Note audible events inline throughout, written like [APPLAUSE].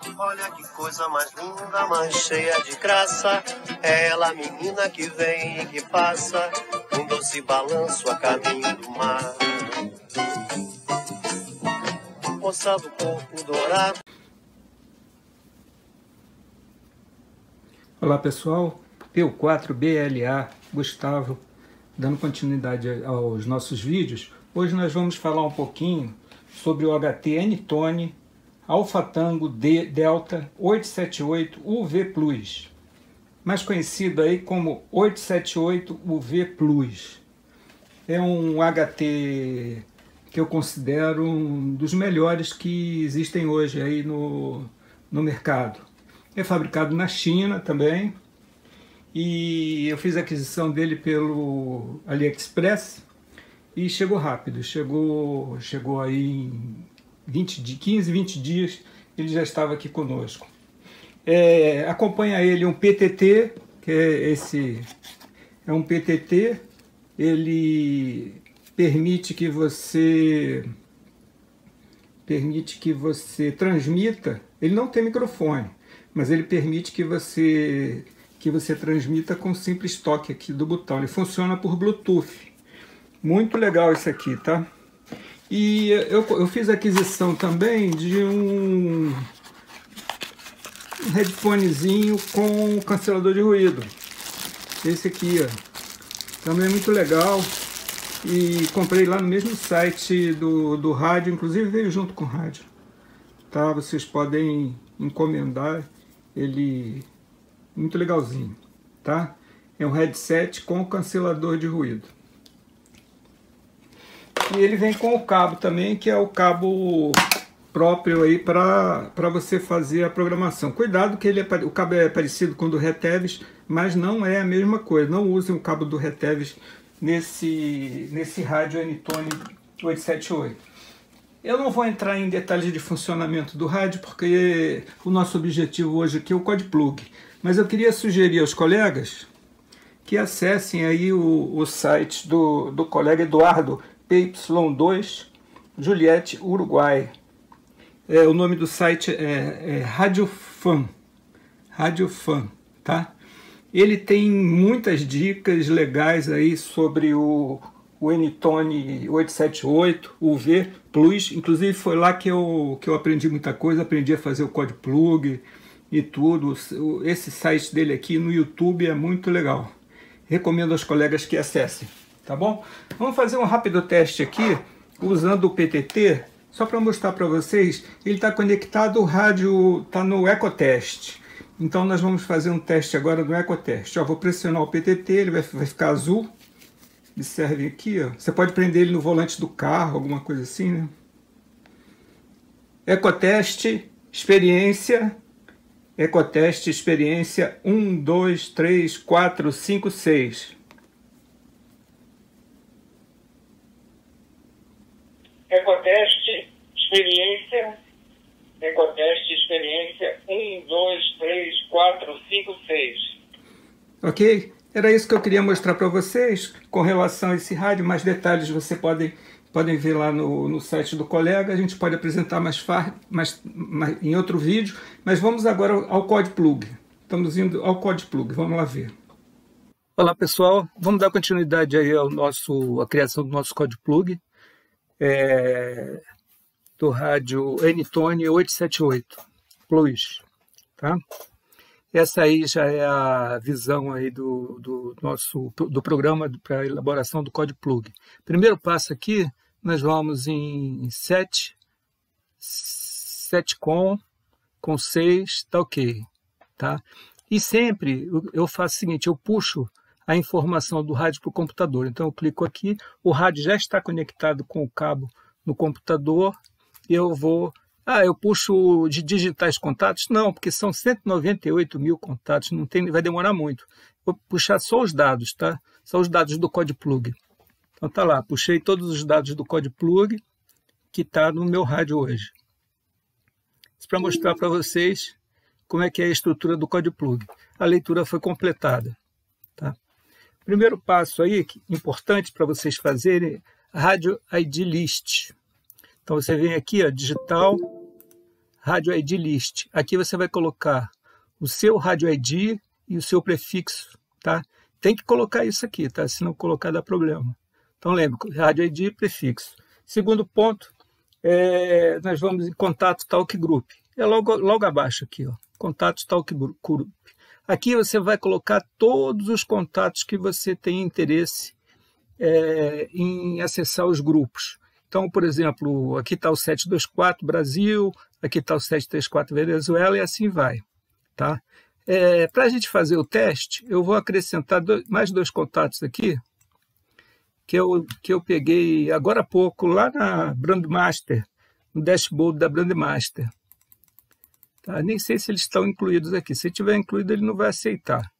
Olha que coisa mais linda, mais cheia de graça. É ela, menina que vem e que passa, um doce balanço a caminho do mar. Moça do corpo dourado. Olá pessoal, P4BLA, Gustavo, dando continuidade aos nossos vídeos. Hoje nós vamos falar um pouquinho sobre o HT N-Tone Alpha Tango D Delta 878 UV Plus, mais conhecido aí como 878 UV Plus. É um HT que eu considero um dos melhores que existem hoje aí no, no mercado. É fabricado na China também, e eu fiz a aquisição dele pelo AliExpress e chegou rápido, chegou, chegou aí em 20, de 15, 20 dias ele já estava aqui conosco. É, acompanha ele um PTT, que é esse é um PTT, ele permite que você permite que você transmita, ele não tem microfone, mas ele permite que você que você transmita com simples toque aqui do botão. Ele funciona por Bluetooth. Muito legal isso aqui, tá? E eu, eu fiz aquisição também de um, headphonezinho com cancelador de ruído. Esse aqui, ó. Também é muito legal. E comprei lá no mesmo site do, do rádio, inclusive veio junto com o rádio. Tá? Vocês podem encomendar. Ele muito legalzinho, tá? É um headset com cancelador de ruído. E ele vem com o cabo também, que é o cabo próprio aí para você fazer a programação. Cuidado que ele é, o cabo é parecido com o do Retevis, mas não é a mesma coisa. Não usem o cabo do Retevis nesse, nesse rádio Anytone 878. Eu não vou entrar em detalhes de funcionamento do rádio, porque o nosso objetivo hoje aqui é o Code Plug. Mas eu queria sugerir aos colegas que acessem aí o, o site do, do colega Eduardo PY2 Juliette Uruguai. É, o nome do site é, é Radiofan. Radiofan, tá? Ele tem muitas dicas legais aí sobre o, o N-Tone 878, o V Plus. Inclusive foi lá que eu, que eu aprendi muita coisa, aprendi a fazer o code plug e tudo. Esse site dele aqui no YouTube é muito legal. Recomendo aos colegas que acessem tá bom? Vamos fazer um rápido teste aqui, usando o PTT, só para mostrar para vocês, ele está conectado, o rádio está no EcoTest. Então nós vamos fazer um teste agora no EcoTest. Ó, vou pressionar o PTT, ele vai, vai ficar azul. Observe aqui, ó. você pode prender ele no volante do carro, alguma coisa assim, né? EcoTest, experiência, EcoTest, experiência 1, 2, 3, 4, 5, 6. Experiência, Ecoteste experiência 1, 2, 3, 4, 5, 6. Ok? Era isso que eu queria mostrar para vocês com relação a esse rádio. Mais detalhes você podem, podem ver lá no, no site do colega. A gente pode apresentar mais, mais, mais em outro vídeo. Mas vamos agora ao Code Plug. Estamos indo ao Code Plug. Vamos lá ver. Olá pessoal, vamos dar continuidade aí ao nosso, à criação do nosso Code Plug é, do rádio N-Tone 878 Plus, tá? Essa aí já é a visão aí do, do nosso do programa para elaboração do código plug. Primeiro passo aqui, nós vamos em 7, 7 com, com 6, tá ok, tá? E sempre eu faço o seguinte, eu puxo a informação do rádio para o computador. Então eu clico aqui, o rádio já está conectado com o cabo no computador, eu vou. Ah, eu puxo de digitais contatos? Não, porque são 198 mil contatos, não tem, vai demorar muito. Vou puxar só os dados, tá? São os dados do Code Plug. Então tá lá, puxei todos os dados do Code Plug que está no meu rádio hoje. Para mostrar para vocês como é que é a estrutura do Code Plug. A leitura foi completada. Tá? Primeiro passo aí, importante para vocês fazerem, rádio ID list. Então você vem aqui, ó, digital, rádio ID list. Aqui você vai colocar o seu rádio ID e o seu prefixo, tá? Tem que colocar isso aqui, tá? Se não colocar dá problema. Então lembre, rádio ID e prefixo. Segundo ponto, é, nós vamos em contato talk group. É logo, logo abaixo aqui, ó. Contato talk group. Aqui você vai colocar todos os contatos que você tem interesse é, em acessar os grupos. Então, por exemplo, aqui está o 724 Brasil, aqui está o 734 Venezuela e assim vai. Tá? É, Para a gente fazer o teste, eu vou acrescentar dois, mais dois contatos aqui, que eu, que eu peguei agora há pouco lá na Brandmaster, no dashboard da Brandmaster. Tá? Nem sei se eles estão incluídos aqui. Se tiver incluído, ele não vai aceitar.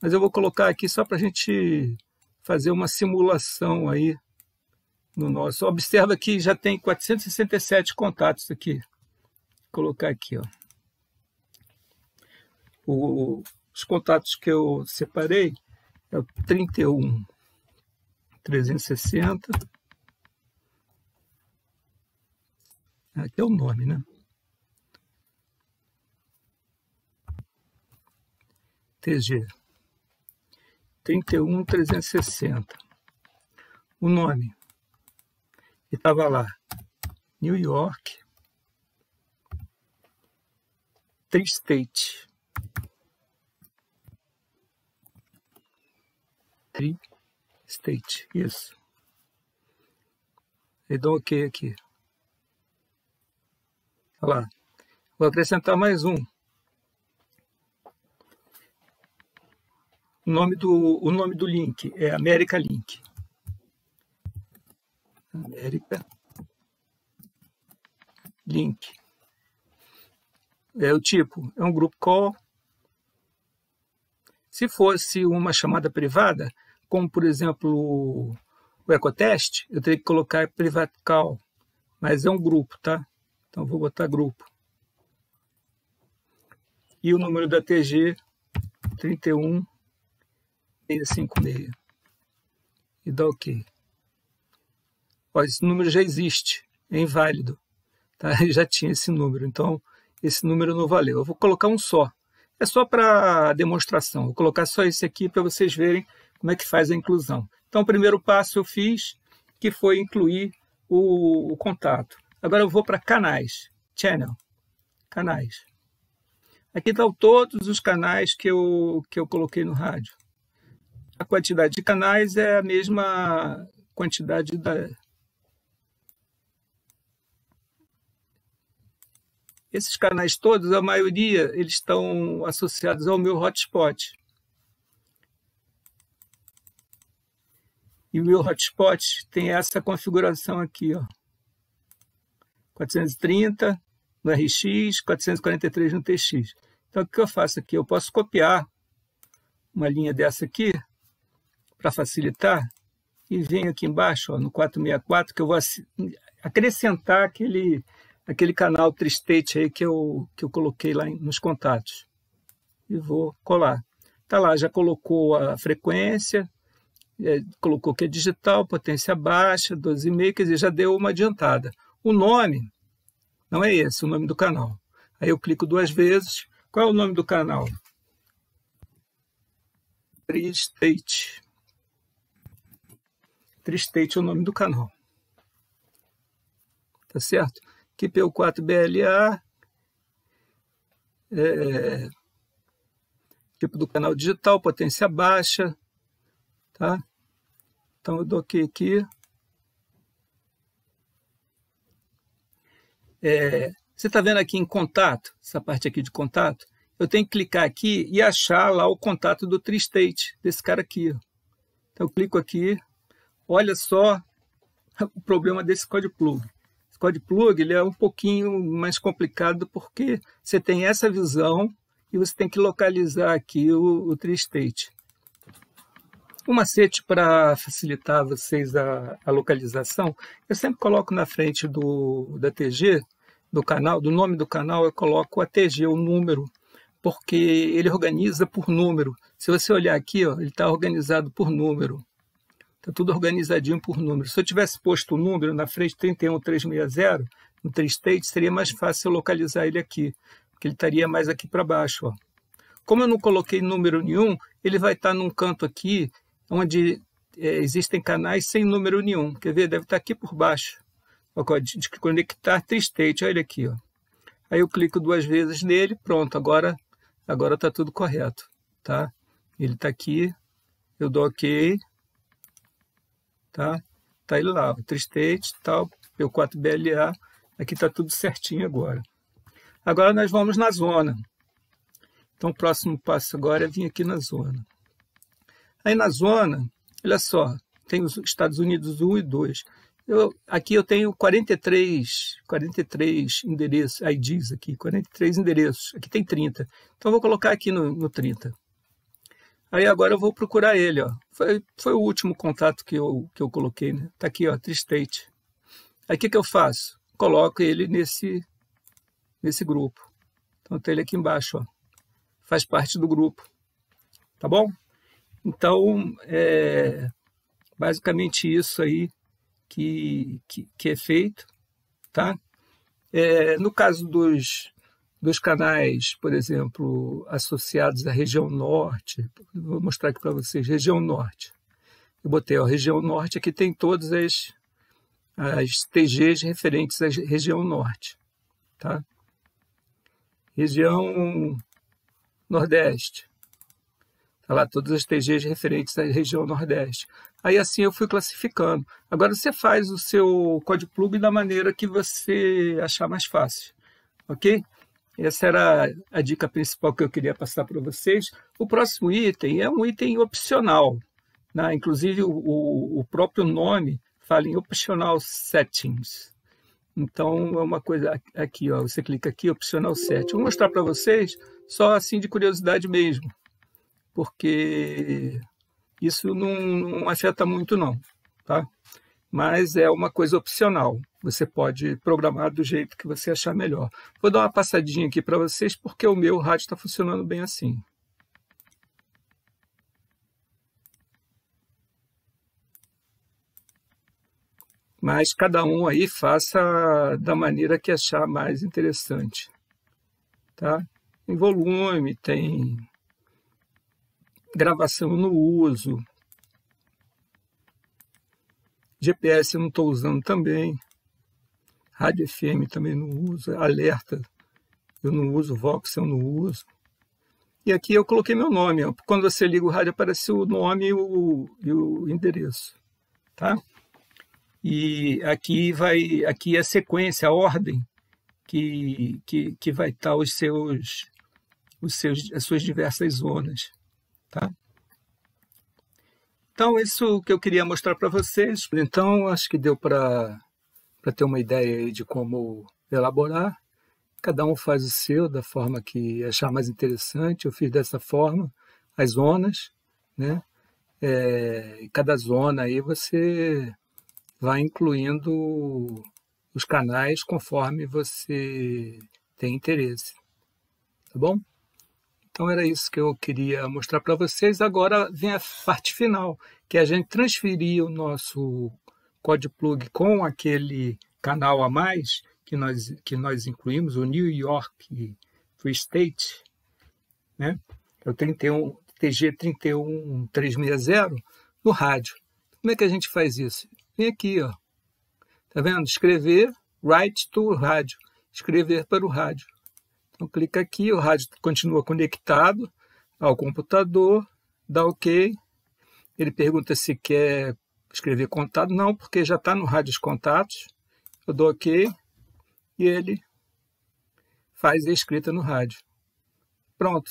Mas eu vou colocar aqui só para a gente fazer uma simulação aí no nosso. Observa que já tem 467 contatos aqui. Vou colocar aqui, ó. O, os contatos que eu separei é o 31 360. Aqui é o nome, né? TG 31 360. O nome e estava lá, New York, Tri-State. Tri-State, isso. E dou OK aqui. Olha lá. Vou acrescentar mais um. O nome do, o nome do link é America Link. América. Link. É o tipo, é um grupo call. Se fosse uma chamada privada, como por exemplo o Ecotest, eu teria que colocar private call, mas é um grupo, tá? Então vou botar grupo. E o número da TG 31656. E dá OK. Ó, esse número já existe, é inválido. Tá? [LAUGHS] já tinha esse número, então esse número não valeu. Eu vou colocar um só. É só para demonstração. Vou colocar só esse aqui para vocês verem como é que faz a inclusão. Então, o primeiro passo eu fiz, que foi incluir o, o contato. Agora eu vou para canais, channel, canais. Aqui estão todos os canais que eu, que eu coloquei no rádio. A quantidade de canais é a mesma quantidade da, Esses canais todos, a maioria, eles estão associados ao meu hotspot. E o meu hotspot tem essa configuração aqui, ó. 430 no RX, 443 no TX. Então, o que eu faço aqui? Eu posso copiar uma linha dessa aqui, para facilitar, e venho aqui embaixo, ó, no 464, que eu vou acrescentar aquele aquele canal Tristate aí que eu, que eu coloquei lá nos contatos. E vou colar. Tá lá, já colocou a frequência, é, colocou que é digital, potência baixa, 12,5, quer dizer, já deu uma adiantada. O nome não é esse, o nome do canal. Aí eu clico duas vezes. Qual é o nome do canal? Tristate. Tristate é o nome do canal. Tá certo? QPU4BLA, é, tipo do canal digital, potência baixa, tá? Então eu dou OK aqui. É, você está vendo aqui em contato, essa parte aqui de contato? Eu tenho que clicar aqui e achar lá o contato do Tristate, desse cara aqui. Então eu clico aqui, olha só [LAUGHS] o problema desse código plug. Code Plug ele é um pouquinho mais complicado porque você tem essa visão e você tem que localizar aqui o, o Tri-State. Um macete para facilitar vocês a, a, localização, eu sempre coloco na frente do, da TG, do canal, do nome do canal, eu coloco a TG, o número, porque ele organiza por número. Se você olhar aqui, ó, ele está organizado por número. Está tudo organizadinho por número. Se eu tivesse posto o número na frente 31360, no Tri-State, seria mais fácil localizar ele aqui, porque ele estaria mais aqui para baixo. Ó. Como eu não coloquei número nenhum, ele vai estar num canto aqui, onde é, existem canais sem número nenhum. Quer ver? Deve estar aqui por baixo. Ó, de, de conectar Tri-State, olha aqui. Ó. Aí eu clico duas vezes nele, pronto, agora agora está tudo correto. Tá? Ele está aqui, eu dou OK, tá? Tá ele lá, Tri-State, tal, P4BLA, aqui está tudo certinho agora. Agora nós vamos na zona. Então, o próximo passo agora é vir aqui na zona. Aí na zona, olha só, tem os Estados Unidos 1 e 2. Eu, aqui eu tenho 43, 43 endereços, IDs aqui, 43 endereços. Aqui tem 30. Então, eu vou colocar aqui no, no 30. Aí agora eu vou procurar ele, ó. Foi, foi o último contato que eu, que eu coloquei, né? Tá aqui, ó, Tristate. Aí o que, que eu faço? Coloco ele nesse, nesse grupo. Então tem ele aqui embaixo, ó faz parte do grupo. Tá bom? Então, é basicamente isso aí que, que, que é feito. Tá? É, no caso dos, dos canais, por exemplo, associados à região norte, vou mostrar aqui para vocês, região norte. Eu botei a região norte, aqui tem todas as, as TGs referentes à região norte. Tá? Região Nordeste. Está lá todas as TGs referentes à região Nordeste. Aí assim eu fui classificando. Agora você faz o seu código plug da maneira que você achar mais fácil. Ok? Essa era a dica principal que eu queria passar para vocês. O próximo item é um item opcional. Né? Inclusive, o, o próprio nome fala em Optional Settings. Então, é uma coisa aqui, ó, você clica aqui, Optional Set. Vou mostrar para vocês só assim de curiosidade mesmo, porque isso não, não afeta muito não, tá? Mas é uma coisa opcional. Você pode programar do jeito que você achar melhor. Vou dar uma passadinha aqui para vocês, porque o meu rádio está funcionando bem assim. Mas cada um aí faça da maneira que achar mais interessante. Tá? Tem volume, tem gravação no uso. GPS eu não estou usando também. Rádio FM também não uso. Alerta eu não uso. Vox eu não uso. E aqui eu coloquei meu nome. Quando você liga o rádio, aparece o nome e o, e o endereço. Tá? E aqui vai aqui é a sequência, a ordem que, que, que vai estar os seus, os seus, as suas diversas zonas. Tá? Então, isso que eu queria mostrar para vocês. Então, acho que deu para ter uma ideia de como elaborar. Cada um faz o seu da forma que achar mais interessante. Eu fiz dessa forma as zonas, né? É, cada zona aí você vai incluindo os canais conforme você tem interesse. Tá bom? Então era isso que eu queria mostrar para vocês. Agora vem a parte final, que é a gente transferir o nosso código plug com aquele canal a mais que nós, que nós incluímos, o New York Free State, né? É o 31, TG 31360 no rádio. Como é que a gente faz isso? Vem aqui, ó. Tá vendo? Escrever write to rádio. Escrever para o rádio. Então clica aqui, o rádio continua conectado ao computador, dá OK. Ele pergunta se quer escrever contato. Não, porque já está no rádio os contatos. Eu dou OK e ele faz a escrita no rádio. Pronto.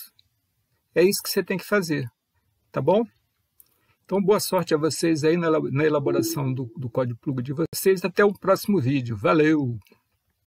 É isso que você tem que fazer. Tá bom? Então, boa sorte a vocês aí na elaboração do, do código plug de vocês. Até o próximo vídeo. Valeu!